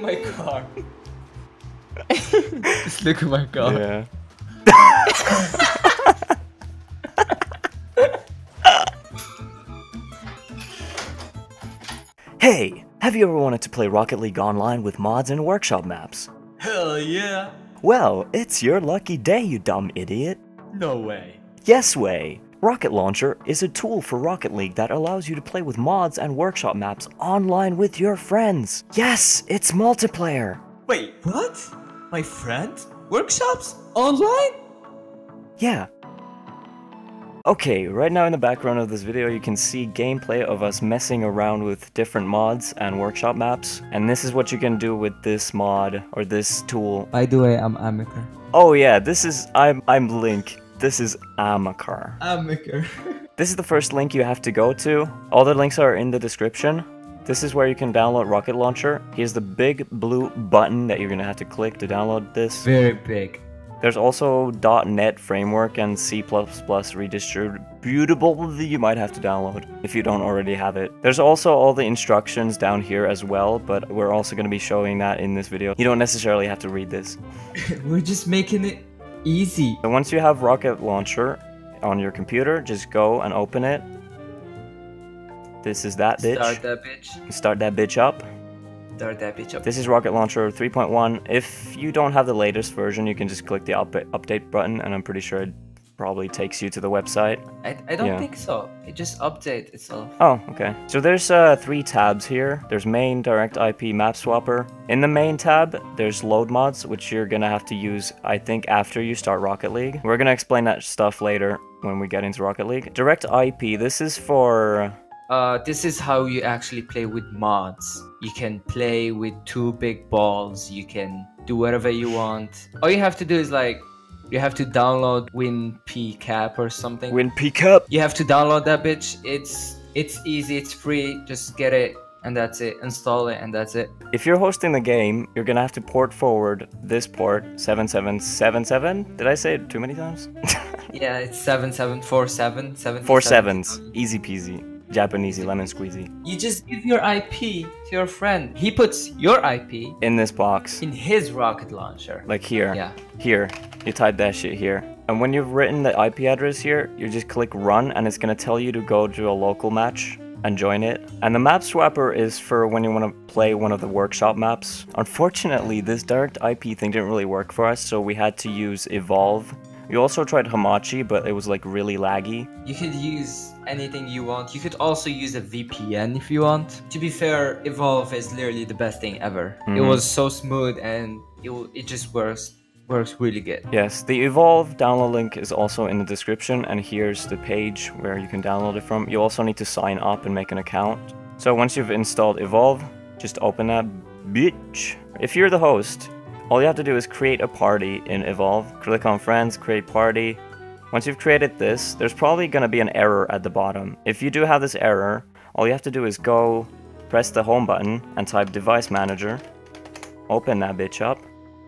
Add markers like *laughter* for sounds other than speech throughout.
my car. Just look at my car. Yeah. *laughs* hey, have you ever wanted to play Rocket League online with mods and workshop maps? Hell yeah. Well, it's your lucky day, you dumb idiot. No way. Yes way! Rocket Launcher is a tool for Rocket League that allows you to play with mods and workshop maps online with your friends. Yes, it's multiplayer. Wait, what? My friend? Workshops? Online? Yeah. Okay, right now in the background of this video you can see gameplay of us messing around with different mods and workshop maps. And this is what you can do with this mod or this tool. By the way, I'm Amaker. Oh yeah, this is I'm I'm Link. This is Amakar. Amaker. *laughs* This is the first link you have to go to. All the links are in the description. This is where you can download Rocket Launcher. Here's the big blue button that you're gonna have to click to download this. Very big. There's also .NET framework and C++ redistributable that you might have to download if you don't already have it. There's also all the instructions down here as well, but we're also going to be showing that in this video. You don't necessarily have to read this. *laughs* We're just making it easy. So once you have Rocket Launcher on your computer, just go and open it. This is that bitch. Start that bitch. Start that bitch up. Start that bitch up. This is Rocket Launcher 3.1. If you don't have the latest version, you can just click the up update button, and I'm pretty sure it probably takes you to the website. I, I don't Yeah. think so. It just update itself. Oh, okay. So there's uh, three tabs here. There's main, direct IP, map swapper. In the main tab, there's load mods, which you're gonna have to use, I think, after you start Rocket League. We're gonna explain that stuff later when we get into Rocket League. Direct IP, this is for Uh, this is how you actually play with mods. You can play with two big balls. You can do whatever you want. All you have to do is like, you have to download Win WinPCap or something. Win Pickup. you have to download that bitch. It's it's easy. It's free. Just get it and that's it. Install it and that's it. If you're hosting the game, you're gonna have to port forward this port 7777. Did I say it too many times? *laughs* Yeah, it's seven seven four seven seven. Four sevens. Easy peasy. Japanesey lemon squeezy. You just give your IP to your friend. He puts your IP In this box. in his rocket launcher. Like here. Yeah. Here. You type that shit here. And when you've written the IP address here, you just click run and it's gonna tell you to go to a local match and join it. And the map swapper is for when you want to play one of the workshop maps. Unfortunately, this direct IP thing didn't really work for us, so we had to use Evolve. We also tried Hamachi, but it was like really laggy. You could use anything you want. You could also use a VPN if you want. To be fair, Evolve is literally the best thing ever. It Mhm. was so smooth and it, it just works works really good. Yes, the Evolve download link is also in the description, and here's the page where you can download it from. You also need to sign up and make an account. So once you've installed Evolve, just open that bitch. If you're the host, all you have to do is create a party in Evolve. Click on Friends, Create Party. Once you've created this, there's probably going to be an error at the bottom. If you do have this error, all you have to do is go press the home button and type Device Manager. Open that bitch up.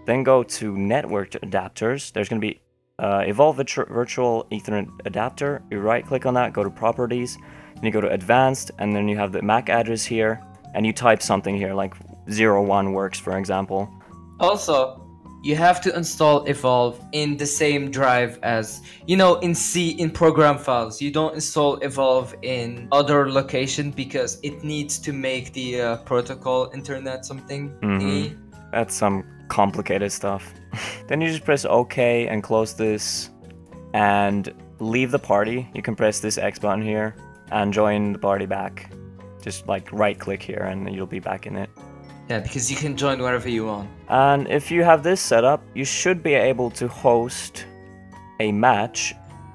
Then go to network adapters. There's going to be uh, Evolve Virtu- Virtual Ethernet Adapter. You right click on that, go to Properties, then you go to Advanced, and then you have the MAC address here, and you type something here, like 01 works, for example. Also, you have to install Evolve in the same drive as you know in C in program files. You don't install Evolve in other location because it needs to make the uh, protocol internet something thingy. That's some complicated stuff. *laughs* then you just press OK and close this, and leave the party. You can press this X button here and join the party back. Just like right click here, and you'll be back in it. Yeah, because you can join wherever you want. And if you have this set up, you should be able to host a match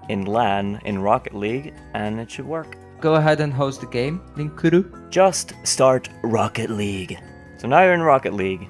in LAN in Rocket League, and it should work. Go ahead and host the game, Linkuru. Just start Rocket League. So now you're in Rocket League.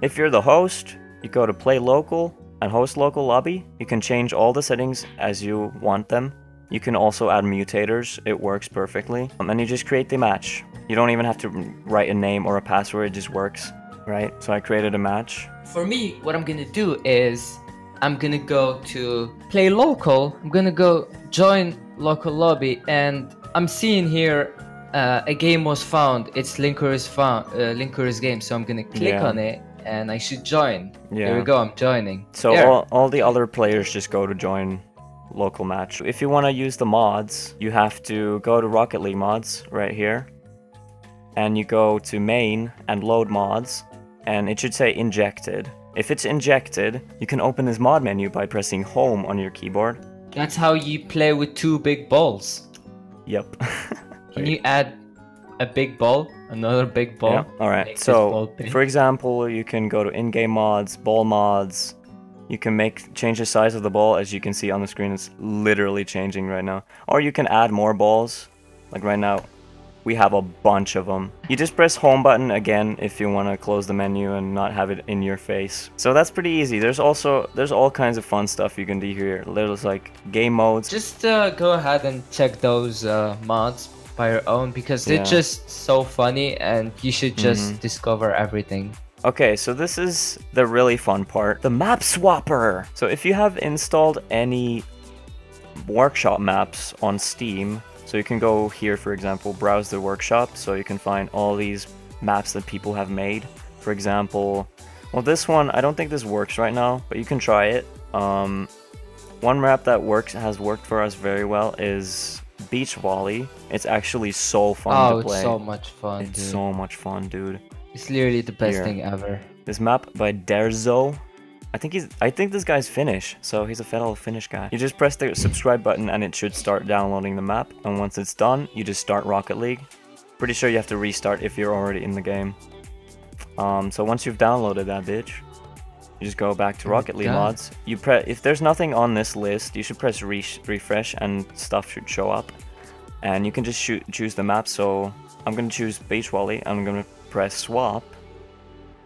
If you're the host, you go to play local and host local lobby. You can change all the settings as you want them. You can also add mutators, it works perfectly. And then you just create the match. You don't even have to write a name or a password, it just works, right? So I created a match. For me, what I'm gonna do is I'm gonna go to play local. I'm gonna go join local lobby, and I'm seeing here uh, a game was found. It's Linker's found. Uh, Linker's game. So I'm gonna click Yeah. on it, and I should join. Yeah. we go. I'm joining. So There. all, all the other players just go to join local match. If you want to use the mods, you have to go to Rocket League mods right here. And you go to main and load mods. And it should say injected. If it's injected, you can open this mod menu by pressing home on your keyboard. That's how you play with two big balls. Yep. *laughs* Can you add a big ball, another big ball? Yeah. All right. Make So, for example, you can go to in-game mods, ball mods. You can make change the size of the ball, as you can see on the screen. It's literally changing right now. Or you can add more balls. Like right now, we have a bunch of them. You just press home button again if you want to close the menu and not have it in your face. So that's pretty easy. There's also there's all kinds of fun stuff you can do here. There's like game modes. Just uh, go ahead and check those uh, mods by your own because they're just so funny, and you should just Mhm. discover everything. Okay, so this is the really fun part, the map swapper. So if you have installed any workshop maps on Steam, so you can go here, for example, browse the workshop, so you can find all these maps that people have made. For example, well, this one, I don't think this works right now, but you can try it. Um, one map that works has worked for us very well is Beach Volley. It's actually so fun oh, to it's play. so much fun, it's dude. so much fun, dude. It's literally the best Here. thing ever. This map by Derzo. I think he's I think this guy's Finnish, so he's a fellow Finnish guy. You just press the subscribe button and it should start downloading the map. And once it's done, you just start Rocket League. Pretty sure you have to restart if you're already in the game. Um, so once you've downloaded that bitch, you just go back to Rocket League mods. You press if there's nothing on this list, you should press re- refresh and stuff should show up. And you can just shoot, choose the map. So I'm gonna choose Beach Volley. I'm gonna press swap.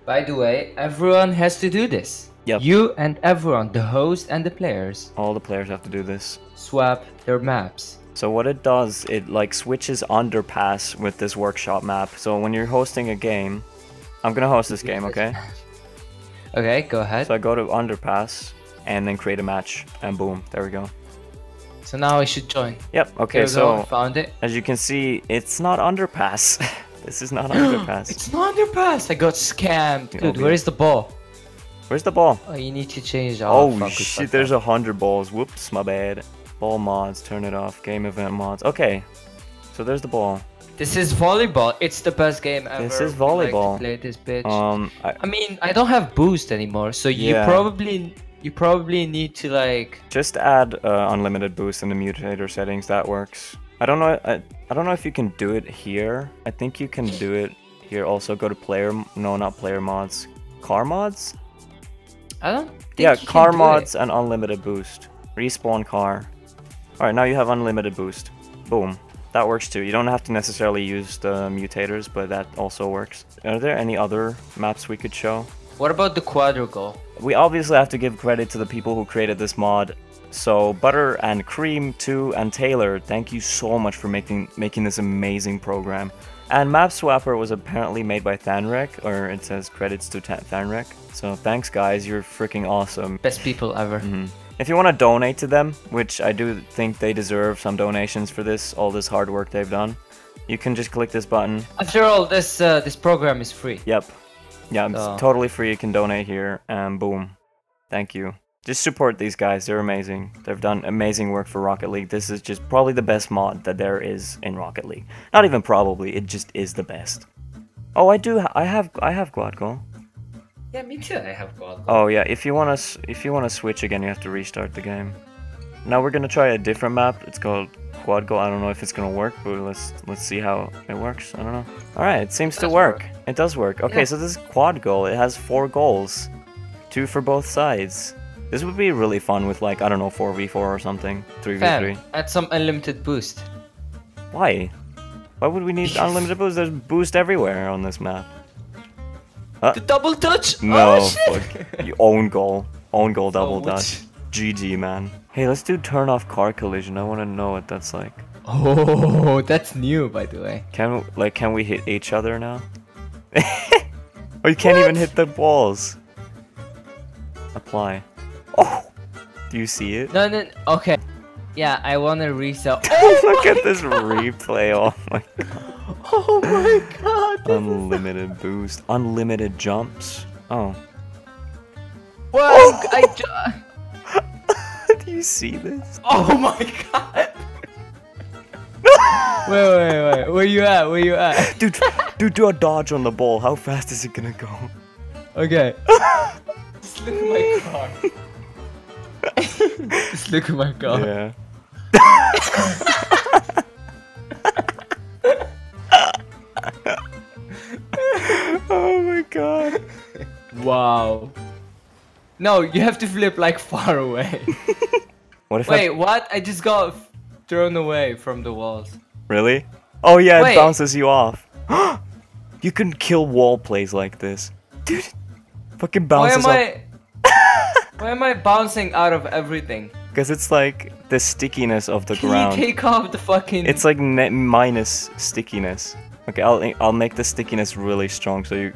By the way, everyone has to do this. Yep. You and everyone, the host and the players, All the players have to do this. swap their maps. So what it does, it like switches underpass with this workshop map. So when you're hosting a game, I'm gonna host this game, okay? *laughs* Okay, go ahead. So I go to underpass and then create a match, and boom, there we go. So now I should join. Yep. Okay. So found it. as you can see, it's not underpass. *laughs* this is not *gasps* underpass. It's not underpass. I got scammed. Dude, Okay. where is the ball? Where's the ball? Oh, you need to change. Oh, oh fuck, shit! There's a hundred balls. Whoops, my bad. Ball mods, turn it off. Game event mods. Okay. So there's the ball. This is volleyball. It's the best game ever. This is We like volleyball. play this bitch. Um, I, I mean, I don't have boost anymore, so you Yeah. probably you probably need to like. Just add uh, unlimited boost in the mutator settings. That works. I don't know. I, I don't know if you can do it here. I think you can do it here. Also, go to player. No, not player mods. Car mods. I don't. Yeah, car mods and unlimited boost. Respawn car. All right, now you have unlimited boost. Boom. That works too. You don't have to necessarily use the mutators, but that also works. Are there any other maps we could show? What about the quadruple? We obviously have to give credit to the people who created this mod. So Butter and Cream 2 and Taylor, thank you so much for making making this amazing program. And Map Swapper was apparently made by Thanrek, or it says credits to Thanrek. So thanks guys, you're freaking awesome. Best people ever. Mhm. If you want to donate to them, which I do think they deserve some donations for this, all this hard work they've done, you can just click this button. After all, this uh, this program is free. Yep. Yeah, it's totally free. You can donate here, and boom. Thank you. Just support these guys. They're amazing. They've done amazing work for Rocket League. This is just probably the best mod that there is in Rocket League. Not even probably. It just is the best. Oh, I do. Ha- I have. I have quad goal. Yeah, me too. I have quad. Oh yeah. If you wanna, if you wanna switch again, you have to restart the game. Now we're gonna try a different map. It's called quad goal. I don't know if it's gonna work, but let's let's see how it works. I don't know. All right, it seems to work. work. It does work. Okay, Yeah. so this is quad goal. It has four goals, two for both sides. This would be really fun with like I don't know, four v four or something, three v three. Fam, add some unlimited boost. Why? Why would we need unlimited boost? There's boost everywhere on this map. Uh, the double touch. No, oh, shit. *laughs* fuck. You own goal. Own goal oh, double Oh, dodge. GG, man. Hey, let's do turn off car collision. I want to know what that's like. Oh, *laughs* that's new, by the way. Can like can we hit each other now? *laughs* oh, you can't even hit the balls. Apply. Oh, do you see it? No, no. Okay. Yeah, I wanna resell. Look at oh this replay. Oh my god. Oh my god! Unlimited boost. Unlimited jumps. Oh. What? Oh. I ju- *laughs* Do you see this? Oh my god! *laughs* wait, wait, wait. Where you at? Where you at? *laughs* Dude, dude, do a dodge on the ball. How fast is it gonna go? Okay. Just look at my car. Just look at my car. Yeah. No, you have to flip like *laughs* far away. *laughs* What if Wait, I what? I just got f- thrown away from the walls. really? Oh yeah, Wait. it bounces you off. *gasps* you can kill wall plays like this, dude. Fucking bounces Why am off I? *laughs* Why am I bouncing out of everything? because it's like the stickiness of the Can ground. you take off the fucking? It's like minus stickiness. Okay, I'll I'll make the stickiness really strong so you.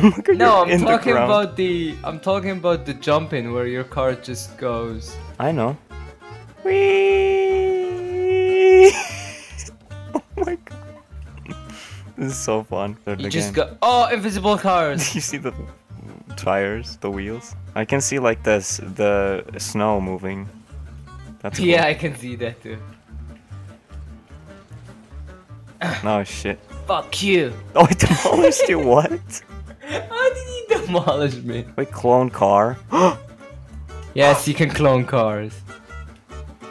Oh god! no, I'm in the talking about the. I'm talking about the jumping where your car just goes. I know. Whee! *laughs* oh my god. This is so fun. You just go. Oh, invisible cars. *laughs* you see the tires, the wheels? I can see like this the snow moving. That's cool. yeah, I can see that too. Oh shit. Fuck you. Oh, it demolished you. What? *laughs* How did he demolish me? Wait, clone car. *gasps* Yes, you can clone cars.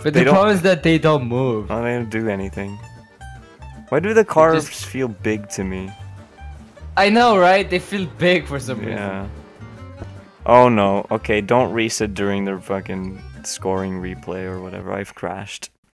But They the don't- problem is that they don't move. Oh, they don't do anything. Why do the cars just- feel big to me? I know, right? They feel big for some reason. Yeah. Oh no. Okay, don't reset during the fucking scoring replay or whatever. I've crashed.